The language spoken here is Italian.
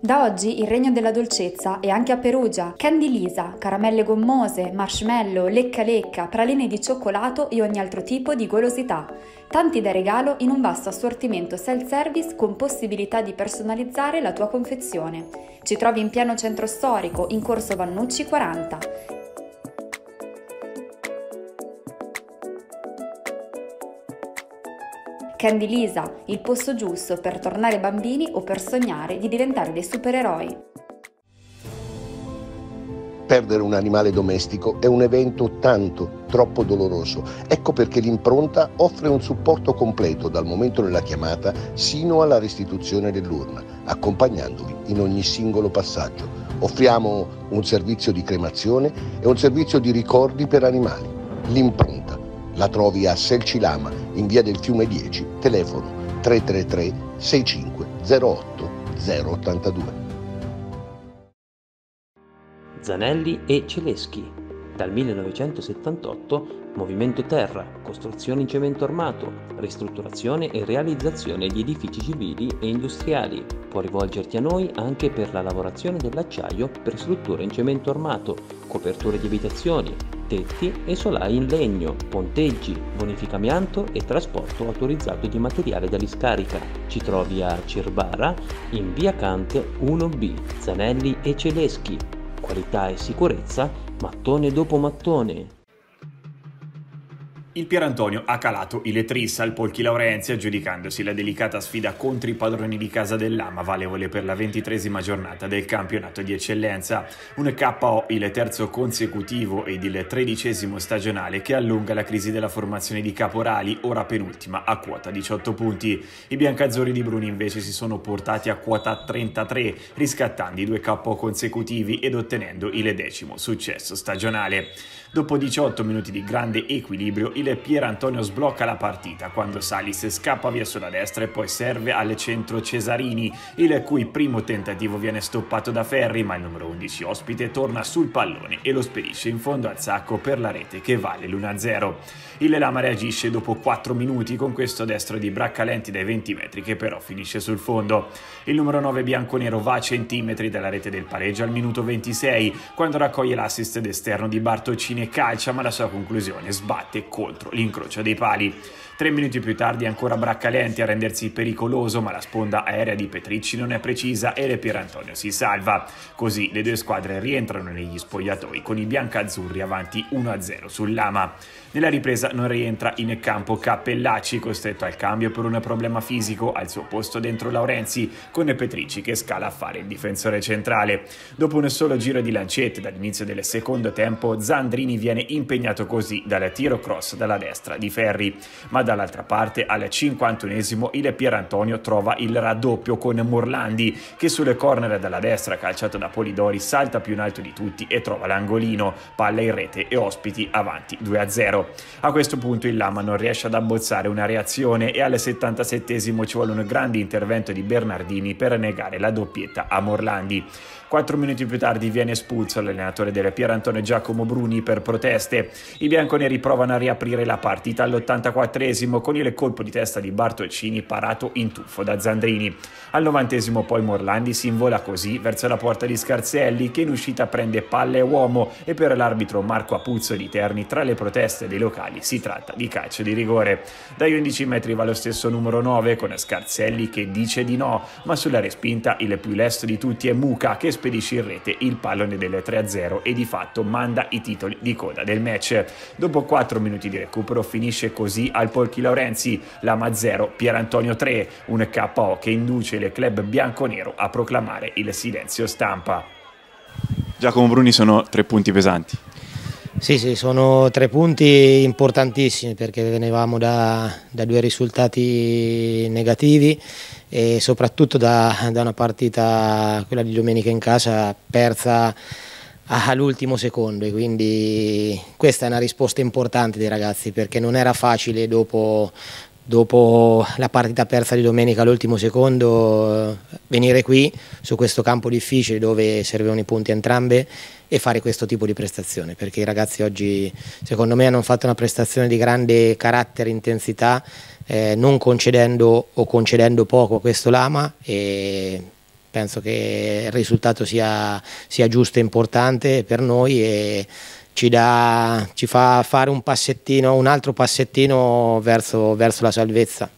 Da oggi il regno della dolcezza è anche a Perugia. Candy Lisa, caramelle gommose, marshmallow, lecca lecca, praline di cioccolato e ogni altro tipo di golosità. Tanti da regalo in un vasto assortimento self-service con possibilità di personalizzare la tua confezione. Ci trovi in piano centro storico, in corso Vannucci 40. Candy Lisa, il posto giusto per tornare bambini o per sognare di diventare dei supereroi. Perdere un animale domestico è un evento tanto, troppo doloroso. Ecco perché l'impronta offre un supporto completo dal momento della chiamata sino alla restituzione dell'urna, accompagnandovi in ogni singolo passaggio. Offriamo un servizio di cremazione e un servizio di ricordi per animali. L'impronta la trovi a Selcilama, in via del Fiume 10, telefono 333 65 08 082. Zanelli e Celeschi. Dal 1978 Movimento Terra, costruzione in cemento armato, ristrutturazione e realizzazione di edifici civili e industriali. Puoi rivolgerti a noi anche per la lavorazione dell'acciaio per strutture in cemento armato, coperture di abitazioni, tetti e solai in legno, ponteggi, bonifica amianto e trasporto autorizzato di materiale da discarica. Ci trovi a Cirbara in via Kant 1B, Zanelli e Celeschi. Qualità e sicurezza, mattone dopo mattone. Il Pierantonio ha calato il Tris al Polchi Laurenzi aggiudicandosi la delicata sfida contro i padroni di casa dell'Ama valevole per la ventitresima giornata del campionato di eccellenza. Un KO, il terzo consecutivo ed il tredicesimo stagionale che allunga la crisi della formazione di Caporali, ora penultima a quota 18 punti. I biancazzurri di Bruni invece si sono portati a quota 33, riscattando i due KO consecutivi ed ottenendo il decimo successo stagionale. Dopo 18 minuti di grande equilibrio, il Pier Antonio sblocca la partita quando Salis scappa via sulla destra e poi serve al centro Cesarini, il cui primo tentativo viene stoppato da Ferri, ma il numero 11 ospite torna sul pallone e lo spedisce in fondo al sacco per la rete che vale l'1-0. Il Lama reagisce dopo 4 minuti con questo destro di Braccalenti dai 20 metri che però finisce sul fondo. Il numero 9 bianconero va a centimetri dalla rete del pareggio al minuto 26 quando raccoglie l'assist d'esterno di Bartocini fine calcia ma la sua conclusione sbatte contro l'incrocio dei pali. Tre minuti più tardi ancora Braccalenti a rendersi pericoloso, ma la sponda aerea di Petricci non è precisa e Le Pierantonio si salva. Così le due squadre rientrano negli spogliatoi con i biancazzurri avanti 1-0 sul Lama. Nella ripresa non rientra in campo Cappellacci, costretto al cambio per un problema fisico al suo posto dentro Laurenzi, con Petricci che scala a fare il difensore centrale. Dopo un solo giro di lancette dall'inizio del secondo tempo, Zandrini viene impegnato così dal tiro cross dalla destra di Ferri, ma dall'altra parte al 51esimo il Pierantonio trova il raddoppio con Morlandi che sulle corner dalla destra calciato da Polidori salta più in alto di tutti e trova l'angolino, palla in rete e ospiti avanti 2-0. A questo punto il Lama non riesce ad abbozzare una reazione e al 77esimo ci vuole un grande intervento di Bernardini per negare la doppietta a Morlandi. Quattro minuti più tardi viene espulso l'allenatore delle Pierantonio Giacomo Bruni per proteste. I bianconeri provano a riaprire la partita all'84esimo con il colpo di testa di Bartolcini parato in tuffo da Zandrini. Al novantesimo poi Morlandi si invola così verso la porta di Scarzelli che in uscita prende palle e uomo e per l'arbitro Marco Apuzzo di Terni tra le proteste dei locali si tratta di calcio di rigore. Dai 11 metri va lo stesso numero 9 con Scarzelli che dice di no, ma sulla respinta il più lesto di tutti è Muca che spedisce in rete il pallone delle 3-0 e di fatto manda i titoli di coda del match. Dopo 4 minuti di recupero finisce così al Polchi Laurenzi, Lama 0, Pierantonio 3, un KO che induce il club bianconero a proclamare il silenzio stampa. Giacomo Bruni sono tre punti pesanti. Sì, sì, sono tre punti importantissimi perché venivamo da, da due risultati negativi e soprattutto da, da, una partita, quella di domenica in casa, persa all'ultimo secondo e quindi questa è una risposta importante dei ragazzi perché non era facile dopo, dopo la partita persa di domenica all'ultimo secondo venire qui su questo campo difficile dove servivano i punti entrambe e fare questo tipo di prestazione perché i ragazzi oggi secondo me hanno fatto una prestazione di grande carattere intensità eh, non concedendo o concedendo poco a questo Lama e penso che il risultato sia, sia giusto e importante per noi e ci, dà, ci, fa fare un un altro passettino verso, verso la salvezza.